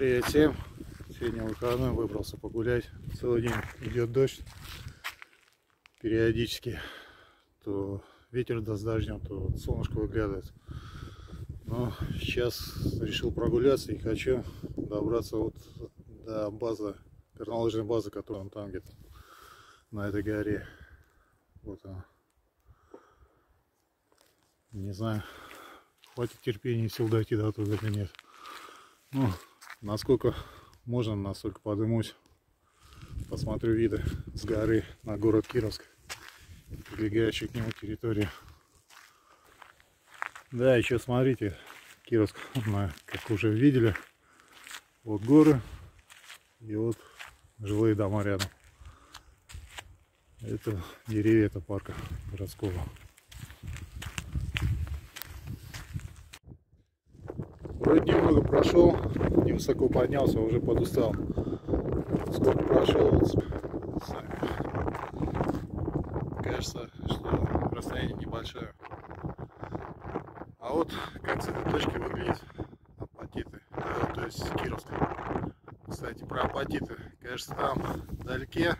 Привет всем! Сегодня выходной, выбрался погулять. Целый день идет дождь. Периодически то ветер даст дождем, то солнышко выглядывает. Но сейчас решил прогуляться и хочу добраться вот до базы, горнолыжной базы, которая там где-то на этой горе. Вот она. Не знаю, хватит терпения и сил дойти до туда или нет. Ну, насколько можно, настолько подымусь. Посмотрю виды с горы на город Кировск. Прилегающую к нему территорию. Да, еще смотрите, Кировск, как уже видели, вот горы и вот жилые дома рядом. Это деревья, это парка городского. Вроде немного прошел, невысоко поднялся, уже подустал. Сколько прошел, вот, сами. Кажется, что расстояние небольшое. А вот как с этой точки выглядит апатиты, э, то есть Кировск. Кстати, про апатиты. Кажется, там вдалеке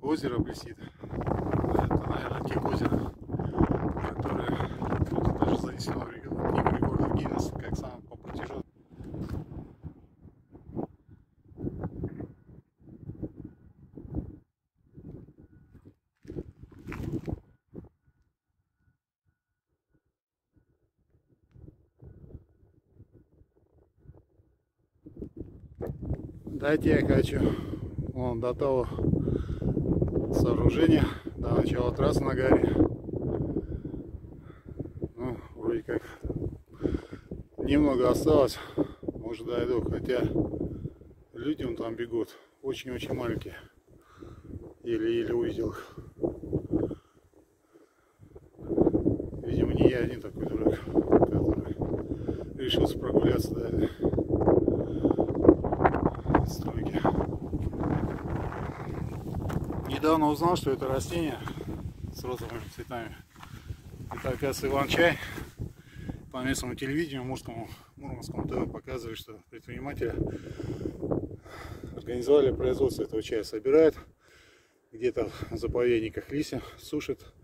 озеро блестит. Это, наверное, те озера, которые кто-то даже занесено в Гиннесса, как сам по платежу. Дайте я хочу вон до того сооружения, до начала трассы на горе. Ну, вроде как немного осталось, может дойду, хотя люди вон там бегут, очень-очень маленькие. Еле-еле увидел их. Видимо, не я один такой дурак, который решился прогуляться до стройки. Недавно узнал, что это растение с розовыми цветами. Это, оказывается, иван-чай. По местному телевидению, мурскому, мурманскому ТВ показывают, что предприниматели организовали производство этого чая. Собирают где-то в заповедниках листья, сушат,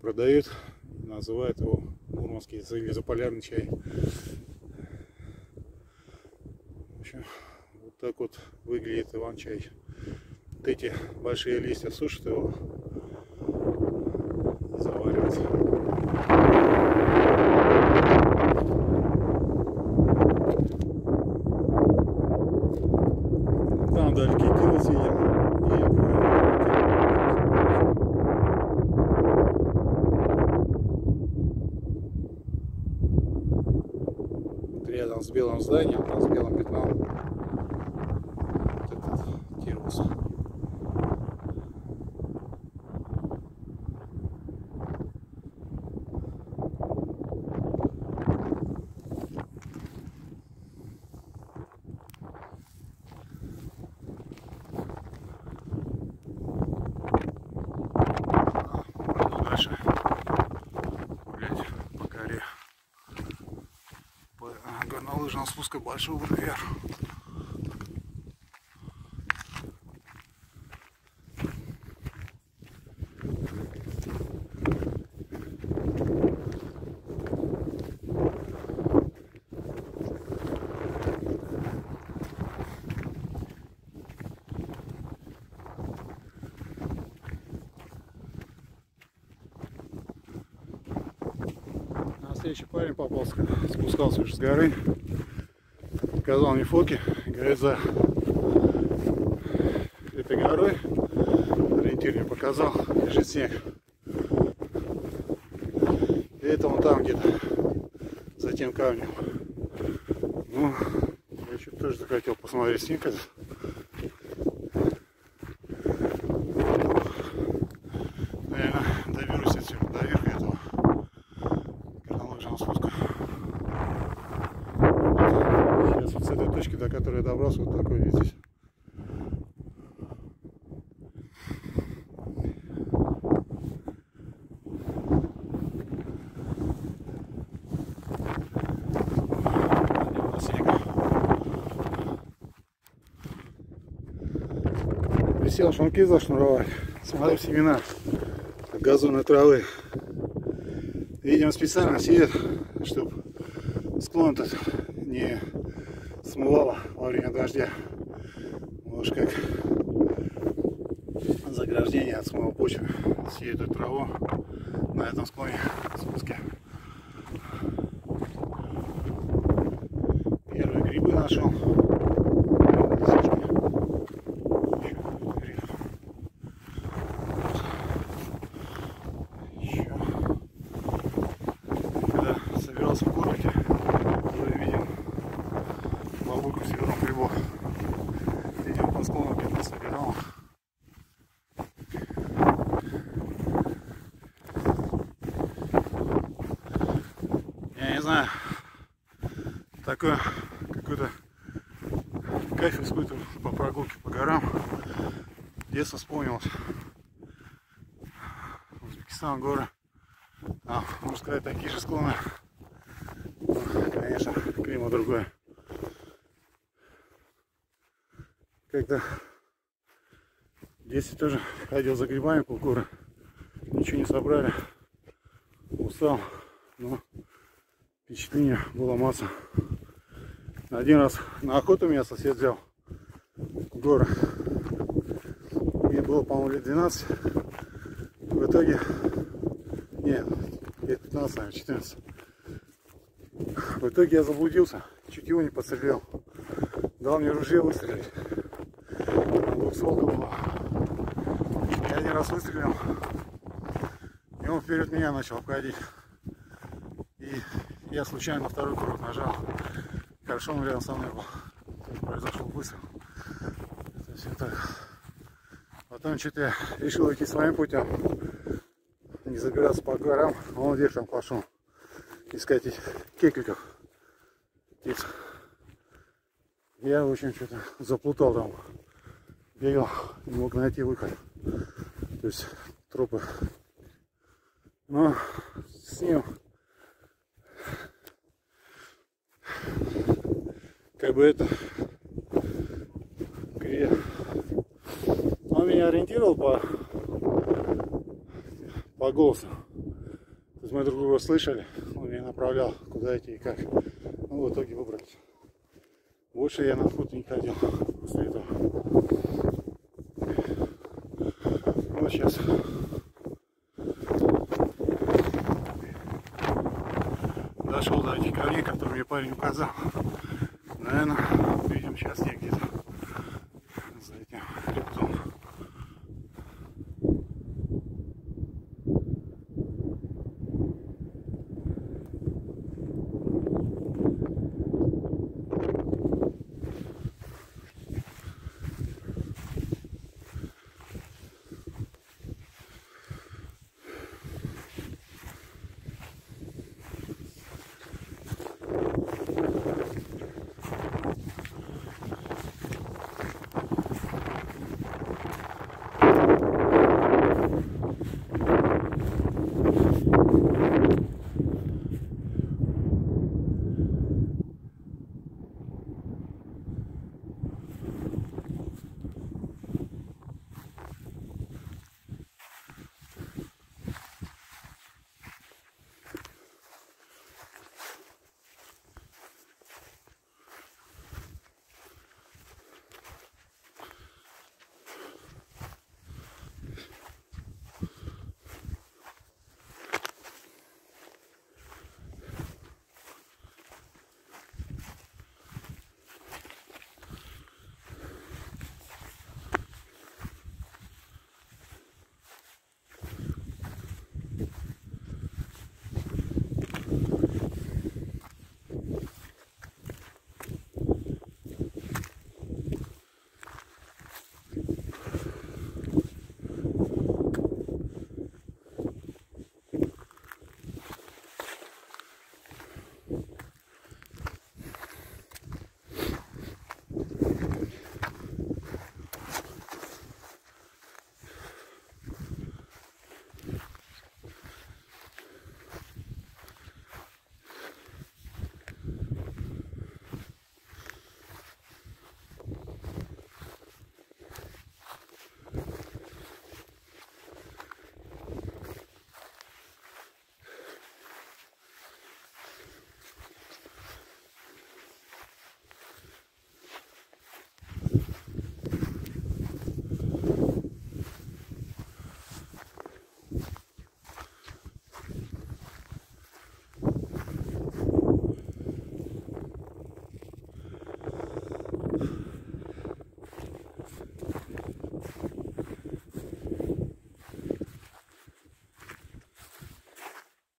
продают, называют его мурманский или заполярный чай. В общем, вот так вот выглядит иван-чай. Вот эти большие листья сушат его и заваривают. Там вдалеке Кирилл сидел. И я Вот рядом с белым зданием, там с белым пятном. Вот этот Кирус. Пойду дальше гулять по горе по горнолыжного спуска большого вверх. Настоящий парень попался, спускался уже с горы. Показал мне фотки. Говорит, за этой горой ориентир мне показал, лежит снег. И это он там где-то, за тем камнем. Ну, я что-то тоже захотел посмотреть снег этот. точки, до которой я добрался, вот такой, видите. Присел, шнурки зашнуровать. Смотрю семена газонной травы. Видимо, специально сеют, чтобы склон этот не смывало во время дождя. Может как заграждение от смыва почвы эту траву на этом склоне спуске. Первые грибы нашел. Знаю, такой какой-то кайф испытываю по прогулке по горам. Детство вспомнилось. Узбекистан, горы. А, можно сказать, такие же склоны. Ну, конечно, климат другой. Когда в детстве тоже ходил за грибами по горы. Ничего не собрали. Устал. Но впечатление было масса. Один раз на охоту меня сосед взял в горы. Мне было, по-моему, лет 12. В итоге, нет, лет 15, наверное, 14. В итоге я заблудился, чуть его не подстрелил. Дал мне ружье выстрелить. Двухстволка была. Я один раз выстрелил. И он вперед меня начал обходить. Я случайно второй курок нажал. Хорошо он рядом со мной был. Произошел выстрел. Это все так. Потом что-то я решил идти своим путем. Не забираться по горам. А он вверх там пошел. Искать этих кекликов. Птиц. Я, общем, что-то заплутал там. Бегал, не мог найти выход. То есть тропы. Но с ним как бы это он меня ориентировал по по голосу. То есть мы друг друга слышали. Он меня направлял куда идти и как. Ну в итоге выбрались. Больше я на охоту не ходил после этого. Вот сейчас. Дошел до этих камней которые мне парень указал наверное, видим сейчас я